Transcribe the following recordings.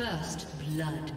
First blood.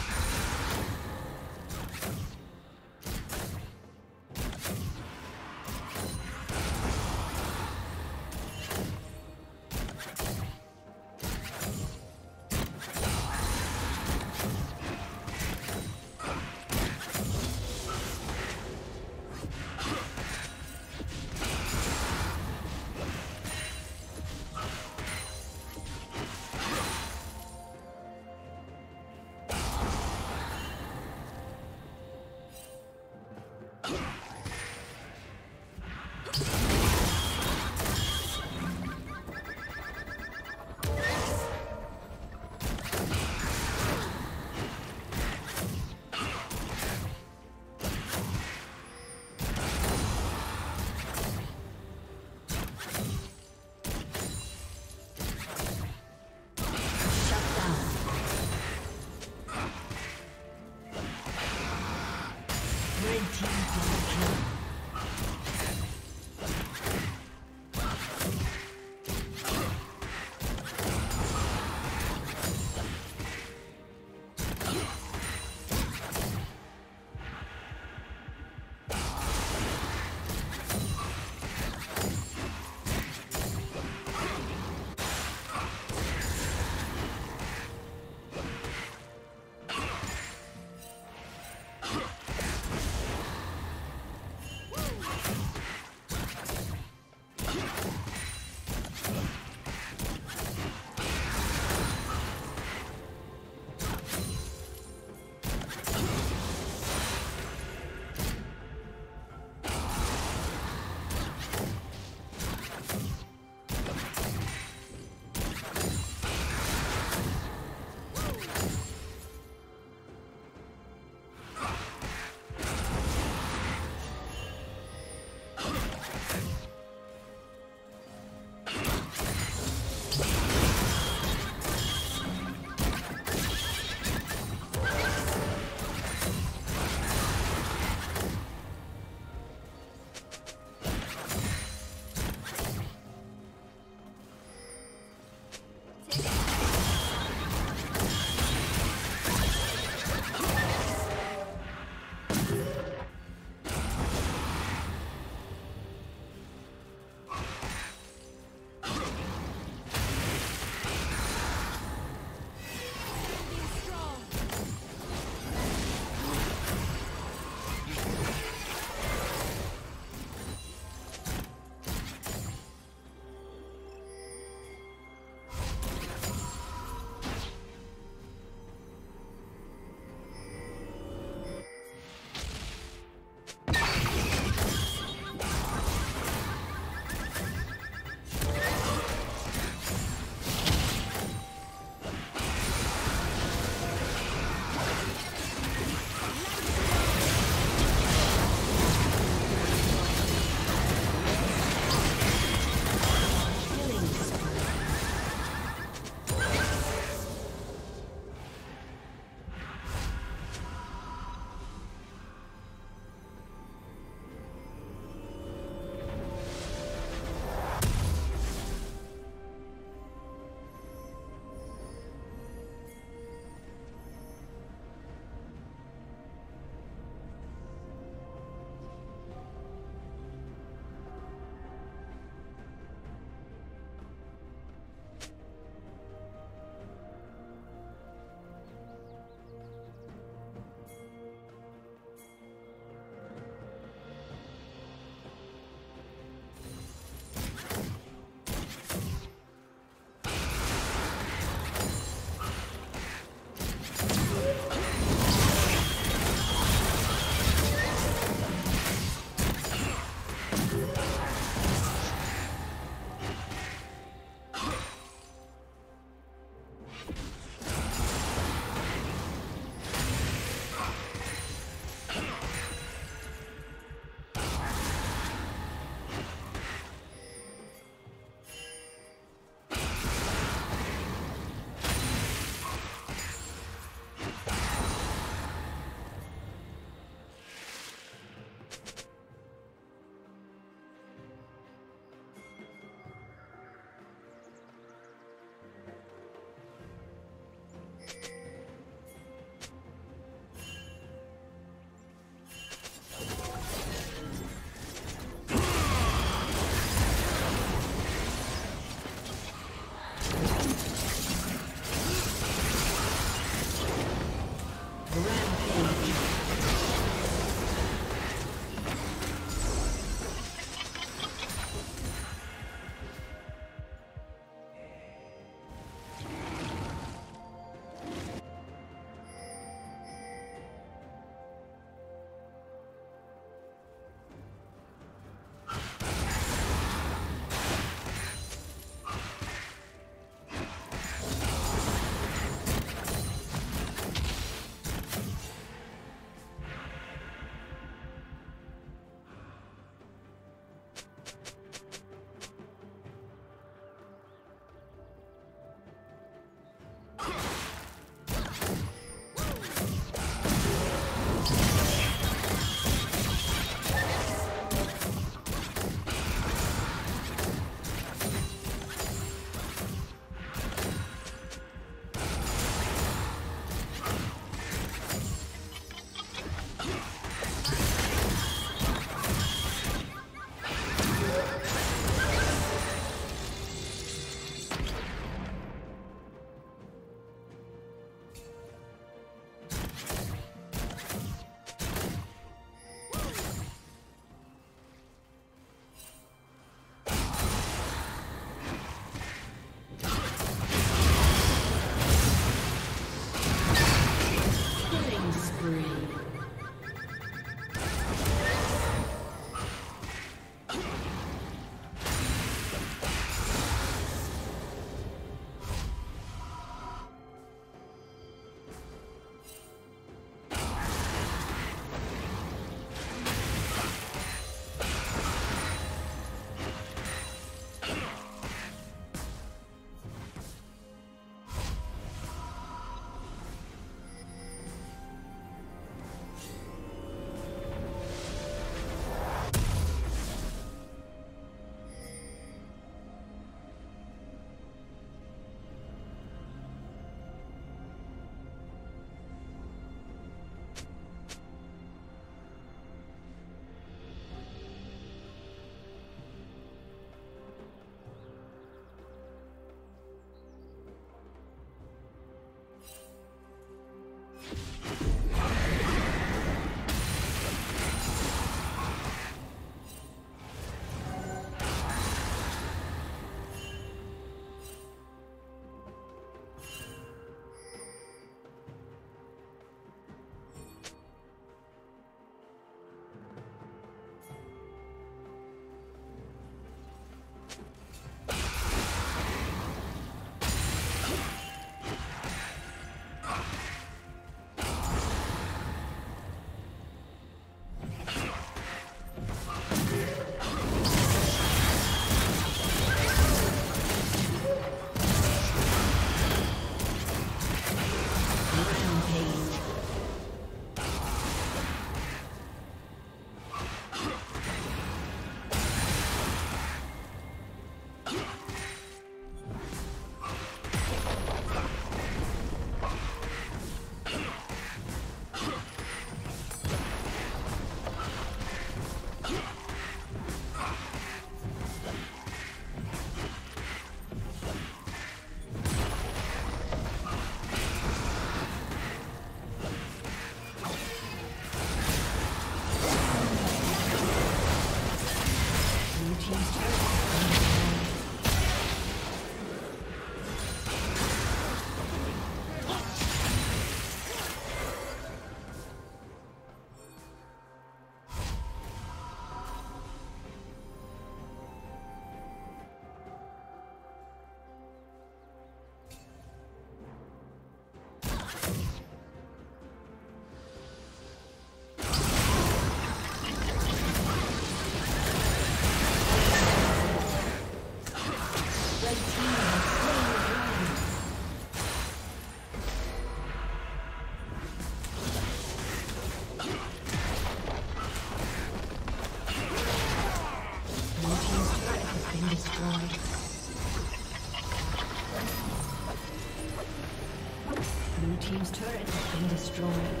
destroyed.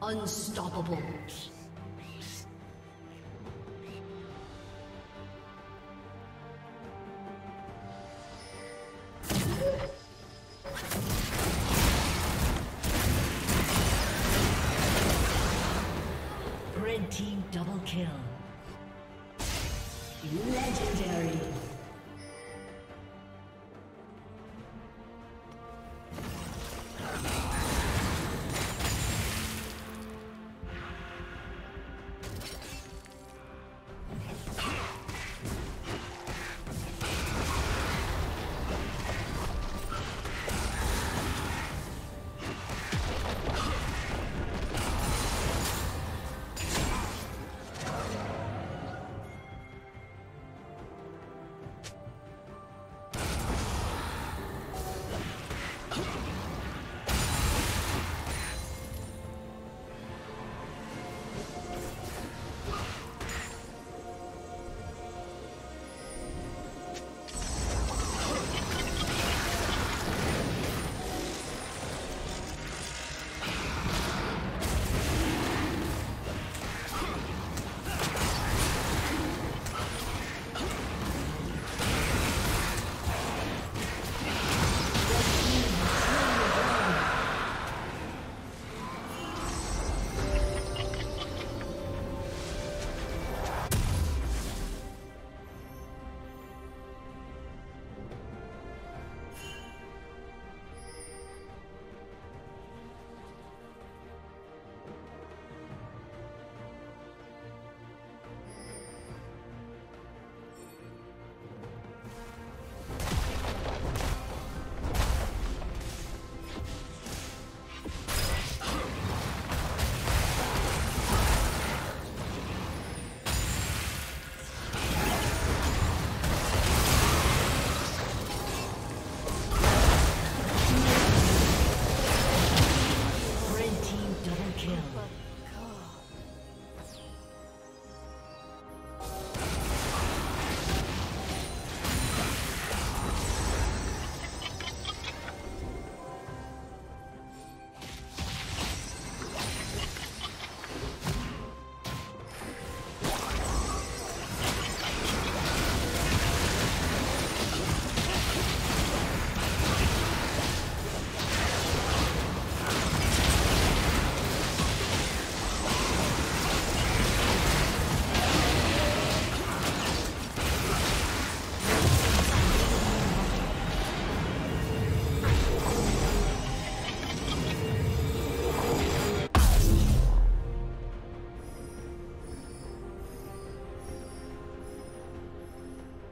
Unstoppable.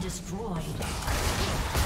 Disconnected.